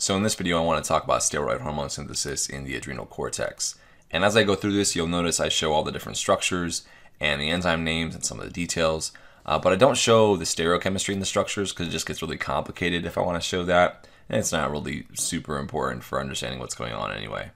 So in this video I want to talk about steroid hormone synthesis in the adrenal cortex. And as I go through this, you'll notice I show all the different structures and the enzyme names and some of the details. Uh, but I don't show the stereochemistry in the structures because it just gets really complicated if I want to show that. And it's not really super important for understanding what's going on anyway.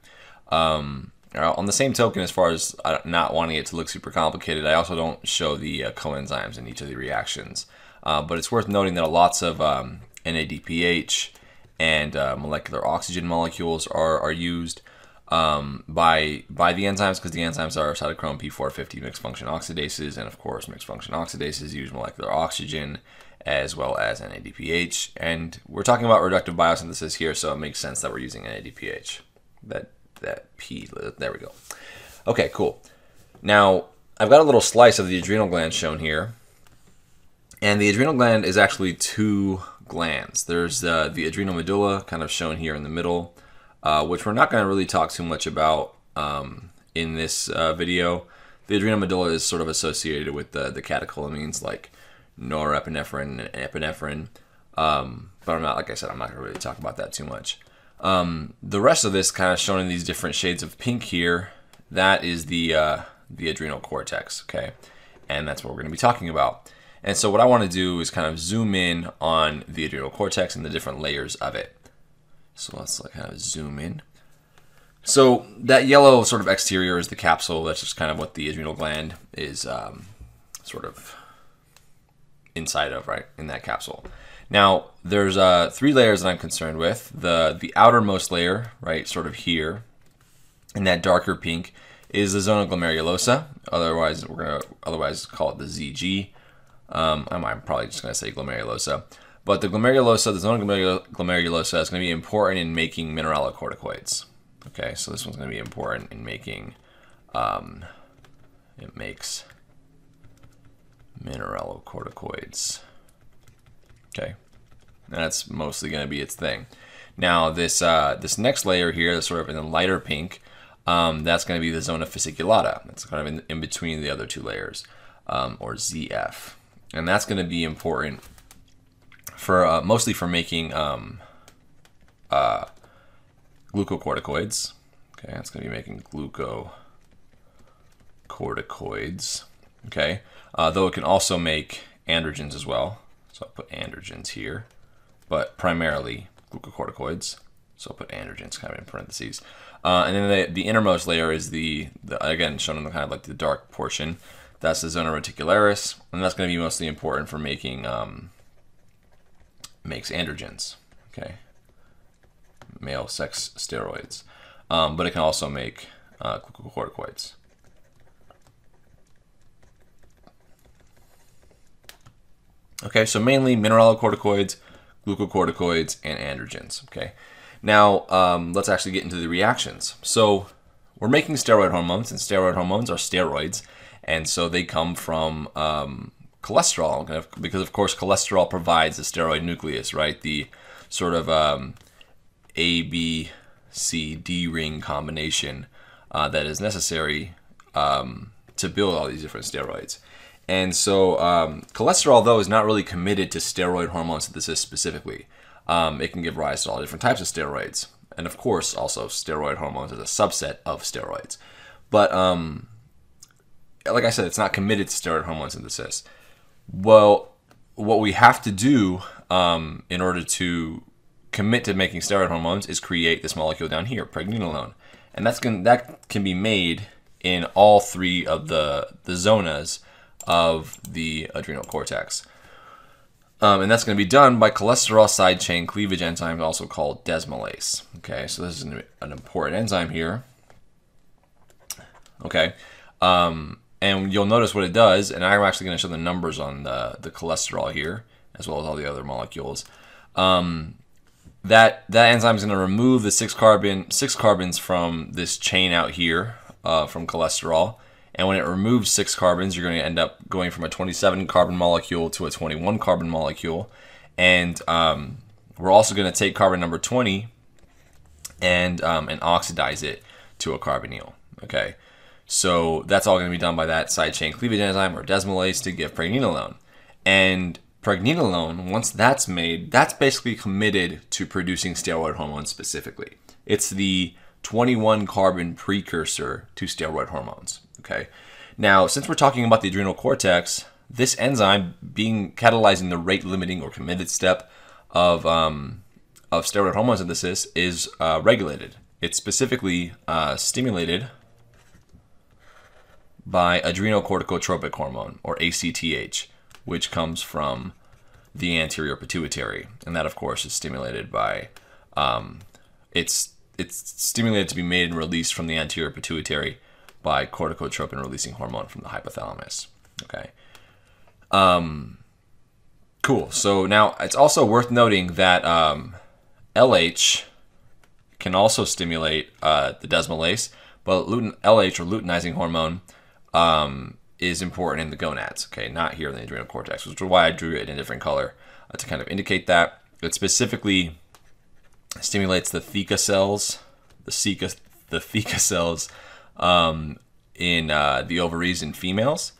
Um, on the same token, as far as uh, not wanting it to look super complicated, I also don't show the uh, coenzymes in each of the reactions. Uh, but it's worth noting that lots of um, NADPH and uh, molecular oxygen molecules are, are used um, by by the enzymes because the enzymes are cytochrome P450 mixed function oxidases, and of course, mixed function oxidases use molecular oxygen as well as NADPH. And we're talking about reductive biosynthesis here, so it makes sense that we're using NADPH. That that P, there we go. Okay, cool. Now I've got a little slice of the adrenal gland shown here, and the adrenal gland is actually two glands. There's uh, the adrenal medulla, kind of shown here in the middle, uh, which we're not going to really talk too much about um, in this uh, video. The adrenal medulla is sort of associated with the, the catecholamines like norepinephrine and epinephrine. Um, but I'm not, like I said, I'm not going to really talk about that too much. Um, the rest of this kind of shown in these different shades of pink here, that is the, uh, the adrenal cortex, okay? And that's what we're going to be talking about. And so what I want to do is kind of zoom in on the adrenal cortex and the different layers of it. So let's like kind of zoom in. So that yellow sort of exterior is the capsule. That's just kind of what the adrenal gland is um, sort of inside of, right, in that capsule. Now, there's uh, three layers that I'm concerned with. The, the outermost layer, right, sort of here, in that darker pink, is the zona glomerulosa. Otherwise, we're going to otherwise call it the ZG. Um, I'm probably just going to say glomerulosa. But the glomerulosa, the zona glomerulosa is going to be important in making mineralocorticoids. Okay, so this one's going to be important in making, um, it makes mineralocorticoids. Okay, and that's mostly going to be its thing. Now this uh, this next layer here, that's sort of in the lighter pink, um, that's going to be the zona fasciculata. It's kind of in, in between the other two layers, um, or ZF, and that's going to be important for uh, mostly for making um, uh, glucocorticoids. Okay, that's going to be making glucocorticoids. Okay, uh, though it can also make androgens as well. So I'll put androgens here, but primarily glucocorticoids. So I'll put androgens kind of in parentheses. Uh, and then the, the innermost layer is the, the, again, shown in the kind of like the dark portion. That's the zona reticularis, and that's going to be mostly important for making um, makes androgens. Okay, male sex steroids, um, but it can also make uh, glucocorticoids. Okay, so mainly mineralocorticoids, glucocorticoids, and androgens. Okay, now um, let's actually get into the reactions. So we're making steroid hormones, and steroid hormones are steroids, and so they come from um, cholesterol, because of course cholesterol provides the steroid nucleus, right? The sort of um, A, B, C, D ring combination uh, that is necessary um, to build all these different steroids. And so um, cholesterol, though, is not really committed to steroid hormone synthesis specifically. Um, it can give rise to all different types of steroids. And of course, also steroid hormones is a subset of steroids. But um, like I said, it's not committed to steroid hormone synthesis. Well, what we have to do um, in order to commit to making steroid hormones is create this molecule down here, pregnenolone, and that's can that can be made in all three of the the zonas of the adrenal cortex. Um, and that's going to be done by cholesterol side chain cleavage enzyme, also called desmolase. Okay, so this is an, an important enzyme here. Okay, um, and you'll notice what it does, and I'm actually going to show the numbers on the, the cholesterol here, as well as all the other molecules. Um, that that enzyme is going to remove the six carbon six carbons from this chain out here uh, from cholesterol, and when it removes six carbons, you're going to end up going from a 27 carbon molecule to a 21 carbon molecule, and um, we're also going to take carbon number 20 and um, and oxidize it to a carbonyl. Okay. So that's all going to be done by that side chain cleavage enzyme or desmolase to give pregnenolone. And pregnenolone, once that's made, that's basically committed to producing steroid hormones specifically. It's the 21 carbon precursor to steroid hormones. Okay. Now, since we're talking about the adrenal cortex, this enzyme being catalyzing the rate limiting or committed step of um, of steroid hormone synthesis is uh, regulated. It's specifically uh, stimulated by adrenocorticotropic hormone or ACTH, which comes from the anterior pituitary, and that of course is stimulated by um, it's it's stimulated to be made and released from the anterior pituitary by corticotropin releasing hormone from the hypothalamus. Okay. Um, cool. So now it's also worth noting that um, LH can also stimulate uh, the desmolase, but lutein, LH or luteinizing hormone um, is important in the gonads. Okay, not here in the adrenal cortex, which is why I drew it in a different color uh, to kind of indicate that. It specifically stimulates the theca cells, the theca, the theca cells um, in uh, the ovaries in females,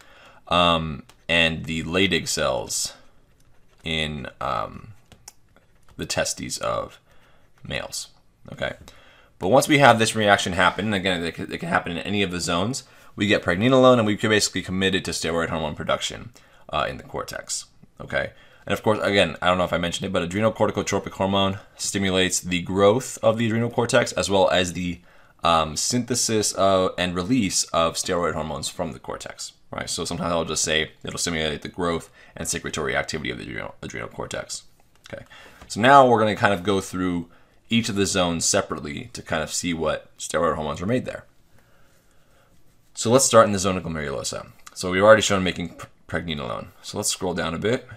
um, and the Leydig cells in um, the testes of males. Okay, but once we have this reaction happen, again, it can, happen in any of the zones. We get pregnenolone, and we basically committed to steroid hormone production uh, in the cortex. Okay. And of course, again, I don't know if I mentioned it, but adrenocorticotropic hormone stimulates the growth of the adrenal cortex as well as the um, synthesis of, and release of steroid hormones from the cortex. Right. So sometimes I'll just say it'll stimulate the growth and secretory activity of the adrenal, adrenal cortex. Okay. So now we're going to kind of go through each of the zones separately to kind of see what steroid hormones are made there. So let's start in the zona glomerulosa. So we've already shown making pregnenolone. So let's scroll down a bit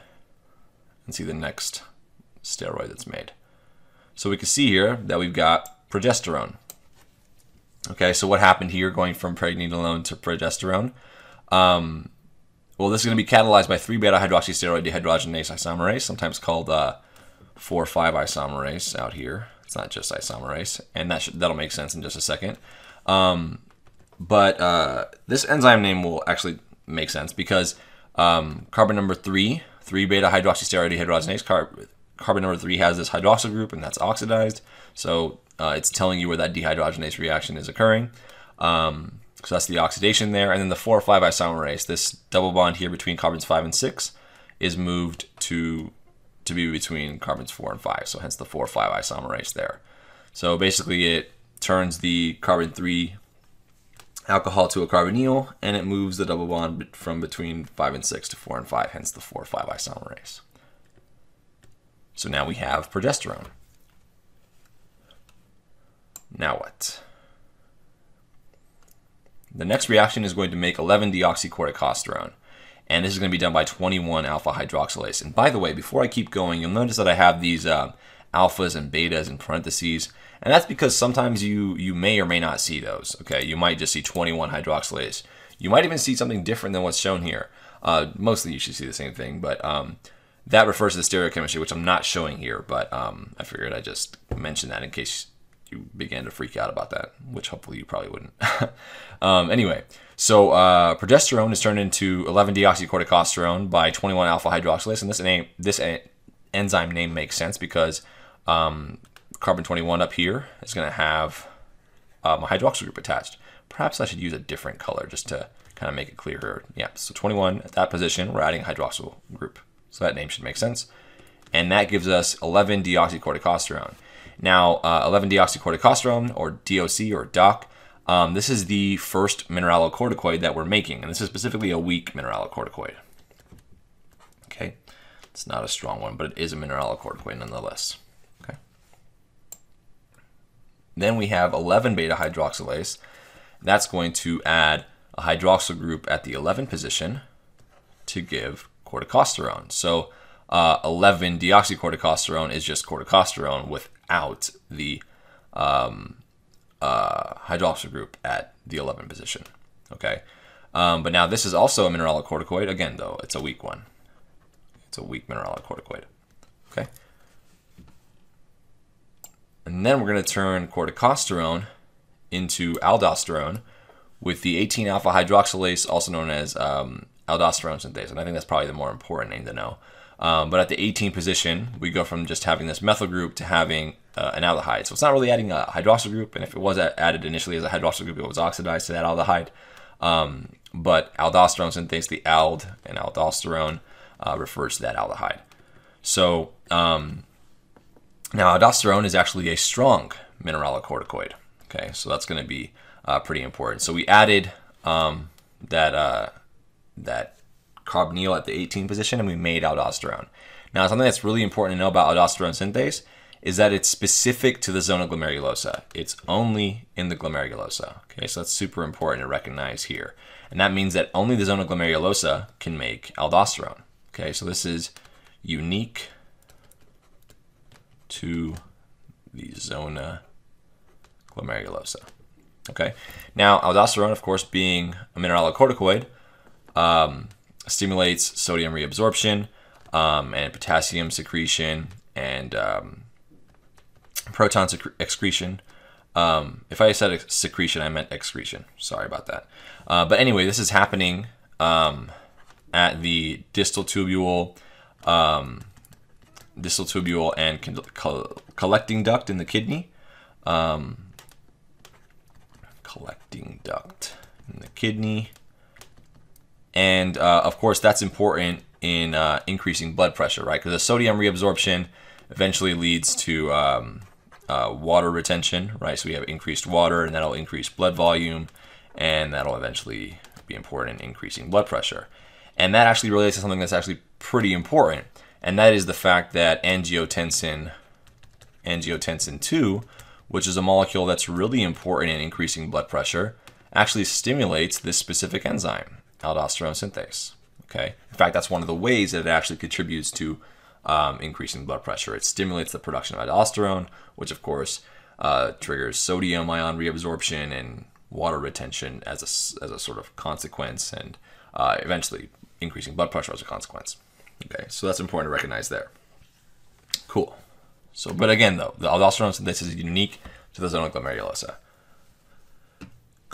and see the next steroid that's made. So we can see here that we've got progesterone. Okay, so what happened here going from pregnenolone to progesterone? Um, well, this is going to be catalyzed by 3-beta hydroxysteroid dehydrogenase isomerase, sometimes called uh, 4-5 isomerase out here. It's not just isomerase, and that that'll make sense in just a second. Um, but uh, this enzyme name will actually make sense because um, carbon number 3 3 beta hydroxysteroid dehydrogenase. Carb- carbon number 3 has this hydroxyl group and that's oxidized. So uh, it's telling you where that dehydrogenase reaction is occurring. Um, so that's the oxidation there. And then the 4 or 5 isomerase, this double bond here between carbons 5 and 6, is moved to to be between carbons 4 and 5. So hence the 4 or 5 isomerase there. So basically it turns the carbon 3 alcohol to a carbonyl, and it moves the double bond from between 5 and 6 to 4 and 5, hence the 4 5 isomerase. So now we have progesterone. Now what? The next reaction is going to make 11 deoxycorticosterone, and this is going to be done by 21 alpha hydroxylase. And by the way, before I keep going, you'll notice that I have these uh, alphas and betas in parentheses. And that's because sometimes you you may or may not see those. Okay, you might just see 21 hydroxylase. You might even see something different than what's shown here. Uh, mostly you should see the same thing, but um, that refers to the stereochemistry, which I'm not showing here. But um, I figured I just mention that in case you began to freak out about that, which hopefully you probably wouldn't. um, anyway, so uh, progesterone is turned into 11 deoxycorticosterone by 21 alpha hydroxylase, and this name this enzyme name makes sense because um, carbon 21 up here is going to have um, a hydroxyl group attached. Perhaps I should use a different color just to kind of make it clearer. Yeah, so 21 at that position, we're adding a hydroxyl group. So that name should make sense. And that gives us 11 deoxycorticosterone. Now, uh, 11 deoxycorticosterone, or DOC or DOC, um, this is the first mineralocorticoid that we're making, and this is specifically a weak mineralocorticoid. Okay, it's not a strong one, but it is a mineralocorticoid nonetheless. Okay. Then we have 11 beta hydroxylase. That's going to add a hydroxyl group at the 11 position to give corticosterone. So uh, 11 deoxycorticosterone is just corticosterone without the um, uh, hydroxyl group at the 11 position. Okay, um, but now this is also a mineralocorticoid. Again, though, it's a weak one. It's a weak mineralocorticoid. Okay. And then we're going to turn corticosterone into aldosterone with the 18 alpha hydroxylase, also known as um, aldosterone synthase. And I think that's probably the more important name to know. Um, but at the 18 position, we go from just having this methyl group to having uh, an aldehyde. So it's not really adding a hydroxyl group, and if it was added initially as a hydroxyl group, it was oxidized to that aldehyde. Um, but aldosterone synthase, the ald and aldosterone, uh, refers to that aldehyde. So um, now aldosterone is actually a strong mineralocorticoid. Okay, so that's going to be uh, pretty important. So we added um, that uh, that carbonyl at the 18 position, and we made aldosterone. Now, something that's really important to know about aldosterone synthase is that it's specific to the zona glomerulosa. It's only in the glomerulosa. Okay, so that's super important to recognize here. And that means that only the zona glomerulosa can make aldosterone. Okay, so this is unique to the zona glomerulosa. Okay, now aldosterone, of course, being a mineralocorticoid, um, stimulates sodium reabsorption um, and potassium secretion and um, proton excretion. Um, if I said secretion, I meant excretion. Sorry about that. Uh, but anyway, this is happening um, at the distal tubule, um, distal tubule and con- collecting duct in the kidney. Um, collecting duct in the kidney. And uh, of course, that's important in uh, increasing blood pressure, right? Because the sodium reabsorption eventually leads to um, uh, water retention, right? So we have increased water, and that'll increase blood volume, and that'll eventually be important in increasing blood pressure. And that actually relates to something that's actually pretty important, and that is the fact that angiotensin, angiotensin 2, which is a molecule that's really important in increasing blood pressure, actually stimulates this specific enzyme, aldosterone synthase. Okay, in fact, that's one of the ways that it actually contributes to um, increasing blood pressure. It stimulates the production of aldosterone, which of course uh, triggers sodium ion reabsorption and water retention as a, as a sort of consequence, and uh, eventually increasing blood pressure as a consequence. Okay, so that's important to recognize there. Cool. So, but again, though, the aldosterone synthesis is unique to the zona glomerulosa.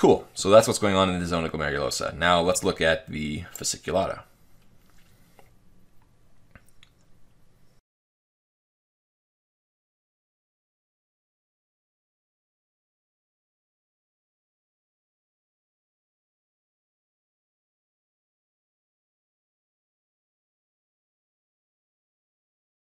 Cool. So that's what's going on in the zona glomerulosa. Now let's look at the fasciculata.